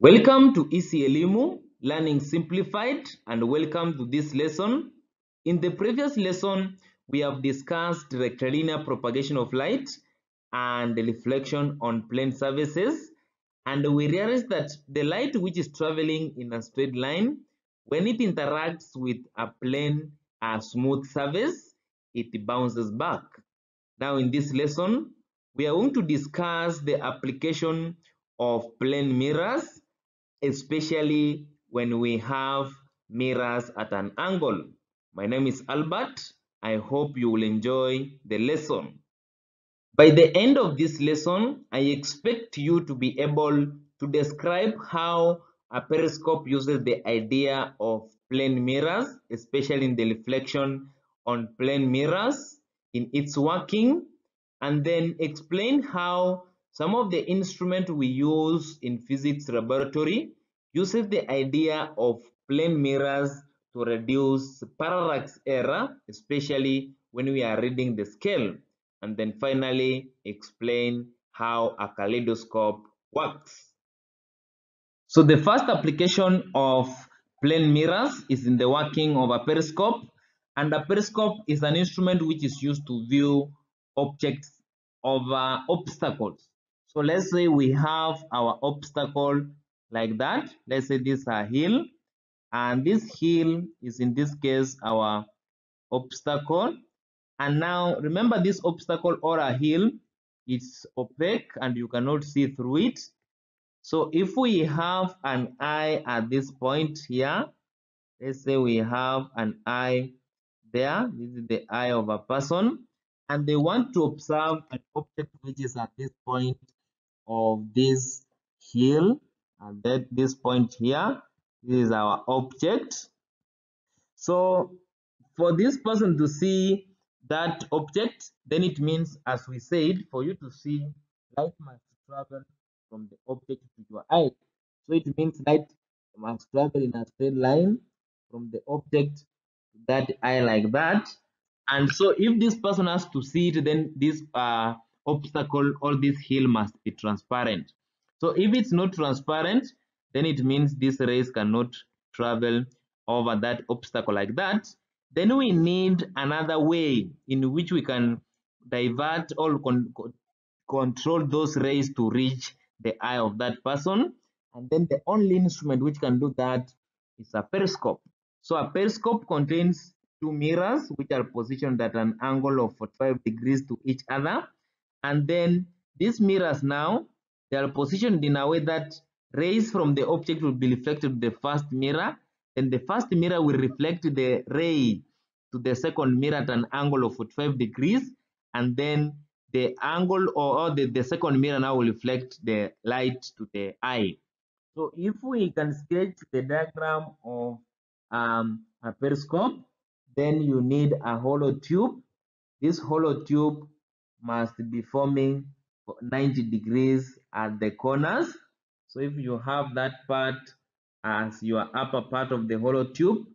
Welcome to EasyElimu Learning Simplified and welcome to this lesson. In the previous lesson, we have discussed rectilinear propagation of light and reflection on plane surfaces and we realized that the light which is traveling in a straight line when it interacts with a plane a smooth surface it bounces back. Now in this lesson, we are going to discuss the application of plane mirrors, especially when we have mirrors at an angle. My name is Albert. I hope you will enjoy the lesson. By the end of this lesson, I expect you to be able to describe how a periscope uses the idea of plane mirrors, especially in the reflection on plane mirrors in its working and then explain how some of the instrument we use in physics laboratory uses the idea of plane mirrors to reduce parallax error, especially when we are reading the scale. And then finally explain how a kaleidoscope works. So the first application of plane mirrors is in the working of a periscope and a periscope is an instrument which is used to view objects over obstacles. So let's say we have our obstacle like that. Let's say this is a hill and this hill is in this case our obstacle. And now remember this obstacle or a hill it's opaque and you cannot see through it. So if we have an eye at this point here, let's say we have an eye there, this is the eye of a person, and they want to observe an object which is at this point of this hill, and at this point here, is our object. So for this person to see that object, then it means, as we said, for you to see, light must travel from the object to your eye. So it means light must travel in a straight line from the object to that eye like that. And so if this person has to see it, then this uh, obstacle all this hill must be transparent. So if it's not transparent, then it means this rays cannot travel over that obstacle like that. Then we need another way in which we can divert or con control those rays to reach the eye of that person. And then the only instrument which can do that is a periscope. So a periscope contains two mirrors which are positioned at an angle of 45 degrees to each other. And then these mirrors now, they are positioned in a way that rays from the object will be reflected to the first mirror. Then the first mirror will reflect the ray to the second mirror at an angle of 12 degrees. And then the angle or, or the, the second mirror now will reflect the light to the eye. So if we can sketch the diagram of um, a periscope, then you need a hollow tube. This hollow tube must be forming 90 degrees at the corners. So if you have that part as your upper part of the hollow tube,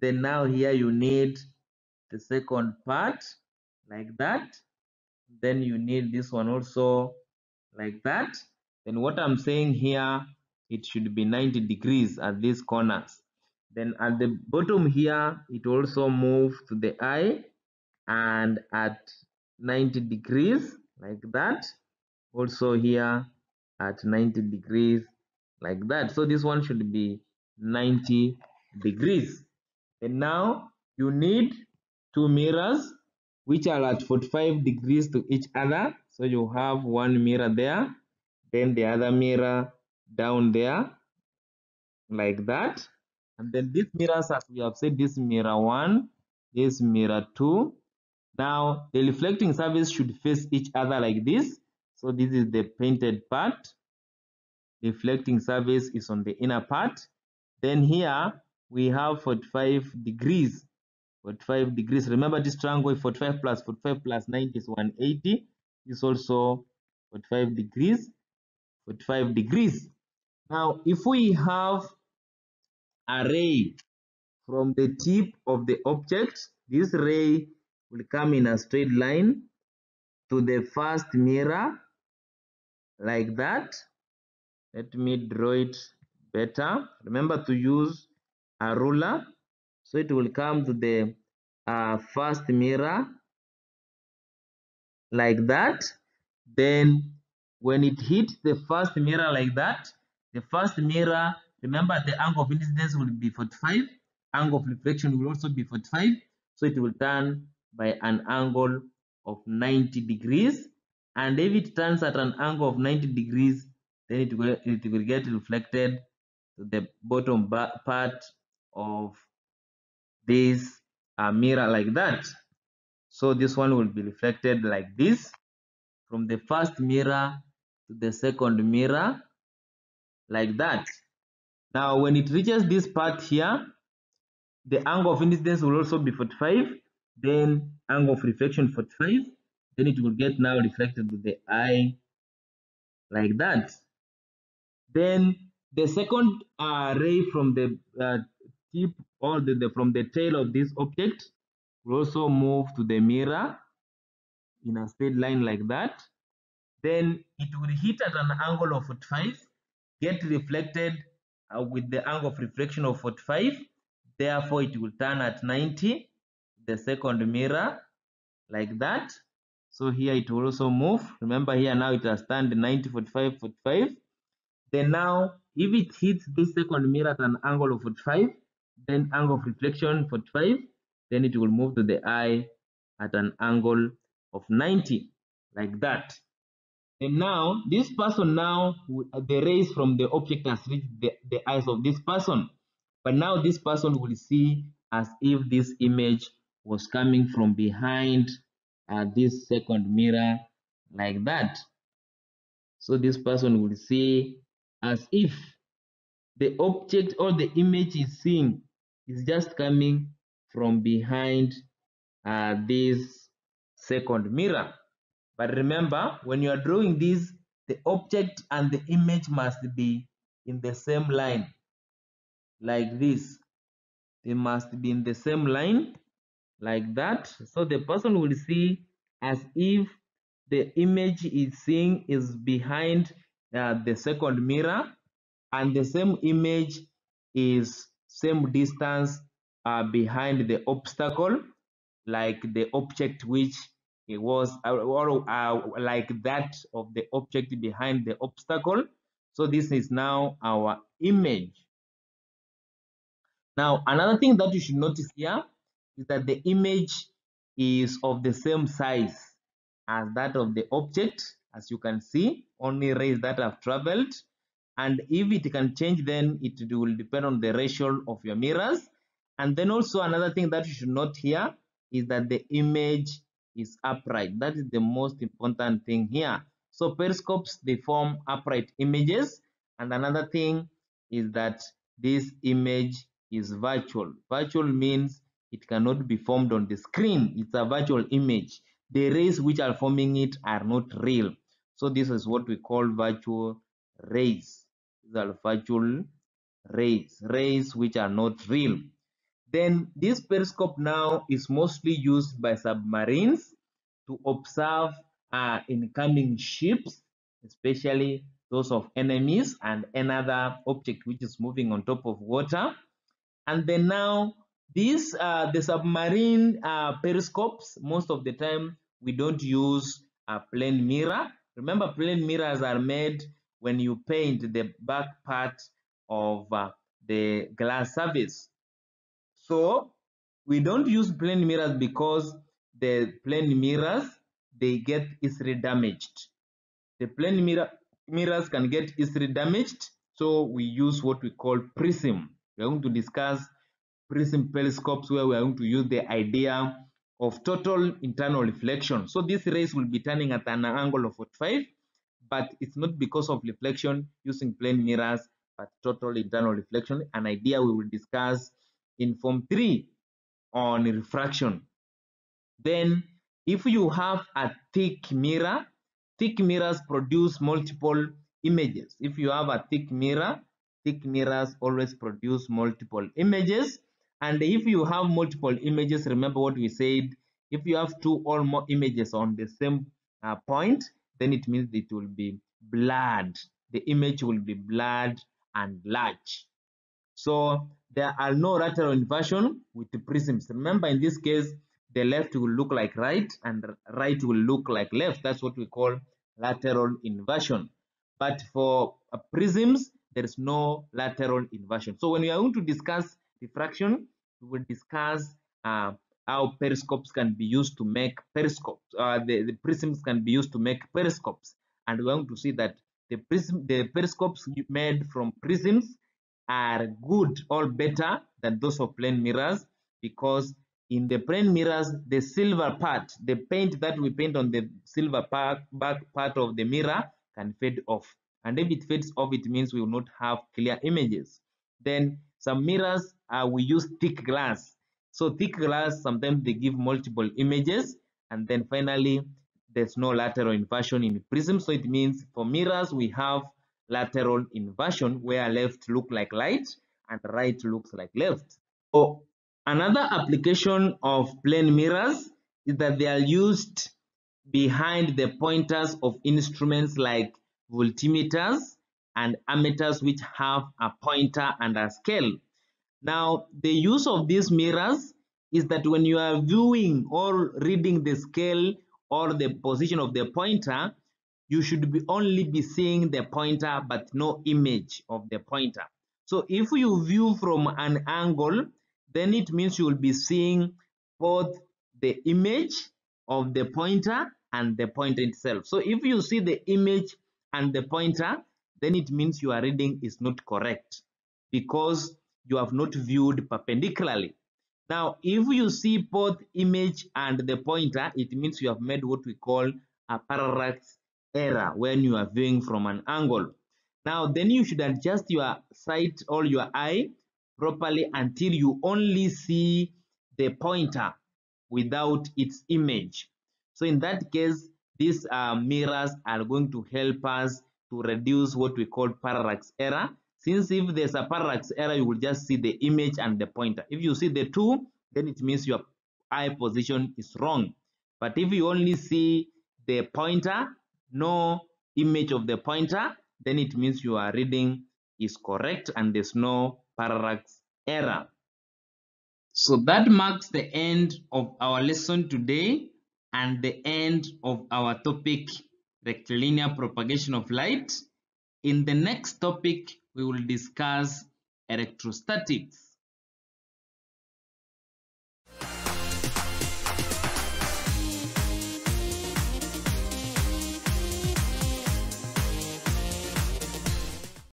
then now here you need the second part like that. Then you need this one also like that. Then what I'm saying here, it should be 90 degrees at these corners. Then at the bottom here, it also moves to the eye and at 90 degrees like that. Also here at 90 degrees like that. So this one should be 90 degrees. And now you need two mirrors which are at 45 degrees to each other. So you have one mirror there, then the other mirror down there like that and then these mirrors as we have said this mirror one this mirror two now the reflecting surface should face each other like this. So this is the painted part. Reflecting surface is on the inner part. Then here we have 45 degrees. 45 degrees. Remember this triangle 45 plus 45 plus 90 is 180 is also 45 degrees. 45 degrees. Now if we have a ray from the tip of the object this ray will come in a straight line to the first mirror like that. Let me draw it better. Remember to use a ruler. So it will come to the uh, first mirror like that. Then when it hits the first mirror like that the first mirror remember the angle of incidence will be 45 angle of reflection will also be 45 so it will turn by an angle of 90 degrees. And if it turns at an angle of 90 degrees then it will, it will get reflected to the bottom part of this uh, mirror like that. So this one will be reflected like this from the first mirror to the second mirror like that. Now when it reaches this part here the angle of incidence will also be 45 then angle of reflection 45 then it will get now reflected to the eye like that. Then the second uh, ray from the uh, tip or the, the, from the tail of this object will also move to the mirror in a straight line like that. Then it will hit at an angle of 45 get reflected uh, with the angle of reflection of 45 therefore it will turn at 90 the second mirror like that. So here it will also move. Remember here now it has turned 90 45 45 then now if it hits this second mirror at an angle of 45 then angle of reflection 45 then it will move to the eye at an angle of 90 like that. And now this person now the rays from the object has reached the, the eyes of this person. But now this person will see as if this image was coming from behind uh, this second mirror like that. So this person will see as if the object or the image is seeing is just coming from behind uh, this second mirror. But remember when you are drawing this the object and the image must be in the same line. Like this they must be in the same line like that. So the person will see as if the image is seeing is behind uh, the second mirror and the same image is same distance uh, behind the obstacle like the object which it was uh, or uh, like that of the object behind the obstacle. So this is now our image. Now another thing that you should notice here is that the image is of the same size as that of the object as you can see only rays that have traveled. And if it can change then it will depend on the ratio of your mirrors. And then also another thing that you should note here is that the image is upright. That is the most important thing here. So periscopes they form upright images. And another thing is that this image is virtual. Virtual means it cannot be formed on the screen. It's a virtual image. The rays which are forming it are not real. So this is what we call virtual rays. These are virtual rays rays which are not real. Then this periscope now is mostly used by submarines to observe uh, incoming ships especially those of enemies and another object which is moving on top of water. And then now these uh, the submarine uh, periscopes most of the time we don't use a plane mirror. Remember plane mirrors are made when you paint the back part of uh, the glass surface. So we don't use plane mirrors because the plane mirrors they get easily damaged. The plane mirror mirrors can get easily damaged so we use what we call prism. We're going to discuss prism periscopes where we're going to use the idea of total internal reflection. So these rays will be turning at an angle of 45 but it's not because of reflection using plane mirrors but total internal reflection an idea we will discuss in form 3 on refraction. Then if you have a thick mirror thick mirrors produce multiple images. If you have a thick mirror thick mirrors always produce multiple images and if you have multiple images remember what we said if you have two or more images on the same uh, point then it means it will be blurred the image will be blurred and large. So there are no lateral inversion with the prisms. Remember in this case, the left will look like right and right will look like left. That's what we call lateral inversion. But for uh, prisms, there is no lateral inversion. So when we are going to discuss diffraction, we will discuss uh, how periscopes can be used to make periscopes. Uh, the, the prisms can be used to make periscopes. And we're going to see that the prism, the periscopes made from prisms are good or better than those of plane mirrors because in the plane mirrors the silver part the paint that we paint on the silver part, back part of the mirror can fade off and if it fades off it means we will not have clear images then some mirrors uh, we use thick glass so thick glass sometimes they give multiple images and then finally there's no lateral inversion in prism so it means for mirrors we have lateral inversion where left look like light and right looks like left. So another application of plane mirrors is that they are used behind the pointers of instruments like voltmeters and ammeters which have a pointer and a scale. Now the use of these mirrors is that when you are viewing or reading the scale or the position of the pointer, you should be only be seeing the pointer but no image of the pointer. So if you view from an angle, then it means you will be seeing both the image of the pointer and the pointer itself. So if you see the image and the pointer, then it means your reading is not correct because you have not viewed perpendicularly. Now, if you see both image and the pointer, it means you have made what we call a parallax error when you are viewing from an angle. Now, then you should adjust your sight or your eye properly until you only see the pointer without its image. So in that case, these uh, mirrors are going to help us to reduce what we call parallax error. Since if there's a parallax error, you will just see the image and the pointer. If you see the two, then it means your eye position is wrong. But if you only see the pointer no image of the pointer, then it means your reading is correct and there's no parallax error. So that marks the end of our lesson today and the end of our topic rectilinear propagation of light. In the next topic, we will discuss electrostatics.